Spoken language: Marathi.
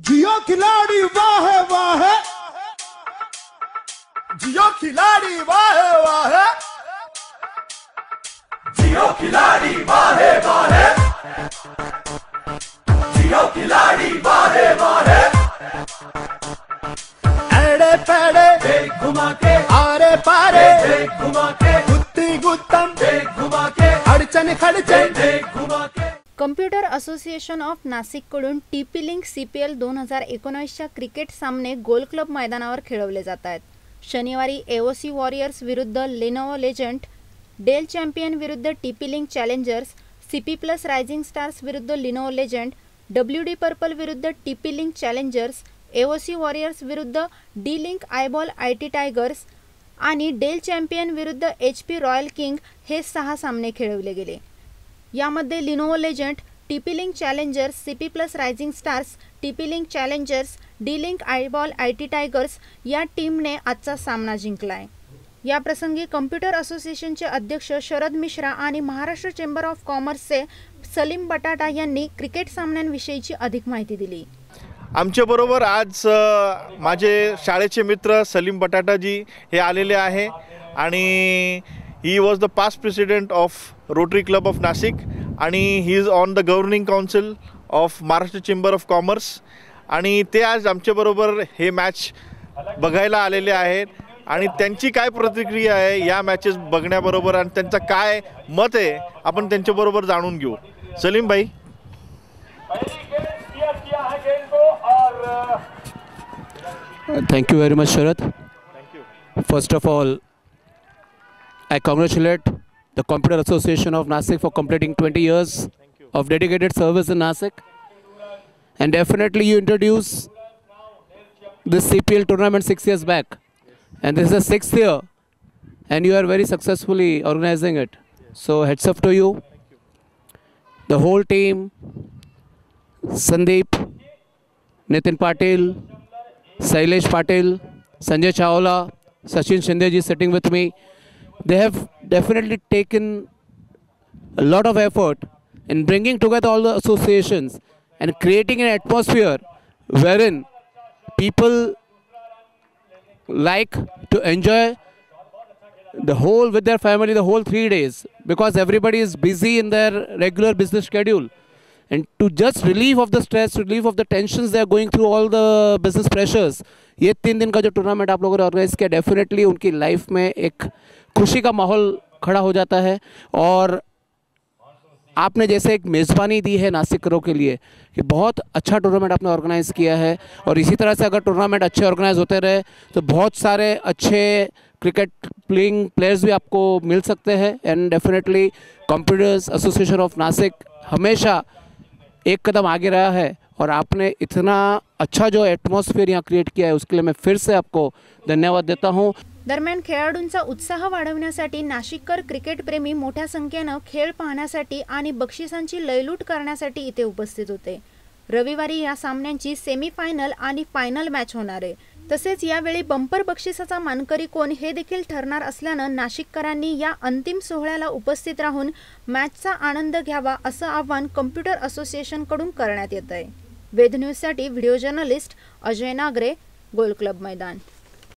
जियो खिलाड़ी वाह वाह जियो खिलाड़ी वाहे वाह जियो खिलाड़ी वाहे वाहे जियो खिलाड़ी वाहे वाहे एड़े पेड़े देख घुमा के। आरे पारे। देख घुमा के। गुत्ती गुत्तम। देख घुमा के। अडचण खड़चन। देख घुमा के computer association of नाशिककडून T P link C P L दोन हजार एकोणीसच्या क्रिकेट सामने गोल क्लब मैदानावर खेळवले जात आहेत. शनिवारी एओसी वॉरियर्स विरुद्ध लेनोवो लेजंट डेल चॅम्पियन विरुद्ध T P link challengers C P plus rising stars विरुद्ध Lenovo legend W D purple विरुद्ध T P link challengers AOC warriors विरुद्ध D link iBall I T tigers आणि डेल चॅम्पियन विरुद्ध एच पी रॉयल किंग हे सहा सामने खेळवले गेले. यामध्ये Lenovo legend TP link challengers C P plus rising stars TP link challengers D link iBall I T tigers या टीमने आजचा सामना जिंकला आहे याप्रसंगी कम्प्युटर असोसिएशनचे अध्यक्ष शरद मिश्रा आणि महाराष्ट्र चेंबर ऑफ कॉमर्सचे सलीम बटाटा यांनी क्रिकेट सामन्यांविषयीची अधिक माहिती दिली. आमच्याबरोबर आज माझे शाळेचे मित्र सलीम बटाटाजी हे आलेले आहे आणि he was the past president of rotary club of Nashik आणि he is on the governing council of Maharashtra chamber of commerce आणि ते आज आमच्याबरोबर हे मॅच बघायला आलेले आहेत. आणि त्यांची काय प्रतिक्रिया आहे या मॅचेस बघण्याबरोबर आणि त्यांचं काय मत आहे आपण त्यांच्याबरोबर जाणून घेऊ. सलीम भाई. Thank you very much, Sharat. First of all, I congratulate the Computer Association of Nasik for completing 20 years of dedicated service in Nasik. And definitely, you introduced this CPL tournament six years back. And this is the sixth year, and you are very successfully organizing it. So, heads up to you. The whole team, Sandeep, Nitin Patil, Sailesh Patil, Sanjay Chawla, Sachin Shinde ji sitting with me. They have definitely taken a lot of effort in bringing together all the associations and creating an atmosphere wherein people like to enjoy the whole with their family the whole three days because everybody is busy in their regular business schedule and to just relieve of the stress relief of the tensions they are going through, all the business pressures, ये तीन दिन का जो टूर्नामेंट आप लोगों ने ऑर्गेनाइज किया डेफिनेटली उनकी लाइफ में एक खुशी का माहौल खड़ा हो जाता है। और आपने जैसे एक मेज़बानी दी है नासिकरों के लिए कि बहुत अच्छा टूर्नामेंट आपने ऑर्गेनाइज़ किया है। और इसी तरह से अगर टूर्नामेंट अच्छे ऑर्गेनाइज होते रहे तो बहुत सारे अच्छे क्रिकेट प्लेइंग प्लेयर्स भी आपको मिल सकते हैं। And definitely computers association of Nashik हमेशा एक कदम आगे रहा है और आपने इतना अच्छा जो एटमॉस्फेयर यहाँ क्रिएट किया है उसके लिए मैं फिर से आपको धन्यवाद देता हूँ। दरम्यान खेळाडूंचा उत्साह वाढवण्यासाठी नाशिककर क्रिकेटप्रेमी मोठ्या संख्येनं खेळ पाहण्यासाठी आणि बक्षिसांची लयलूट करण्यासाठी इथे उपस्थित होते. रविवारी या सामन्यांची सेमीफायनल आणि फायनल मॅच होणार आहे. तसेच यावेळी बंपर बक्षिसाचा मानकरी कोण हे देखील ठरणार असल्यानं नाशिककरांनी या अंतिम सोहळ्याला उपस्थित राहून मॅचचा आनंद घ्यावा असं आवाहन कम्प्युटर असोसिएशनकडून करण्यात येत आहे वेद न्यूजसाठी video journalist Ajay Nagre golf club मैदान.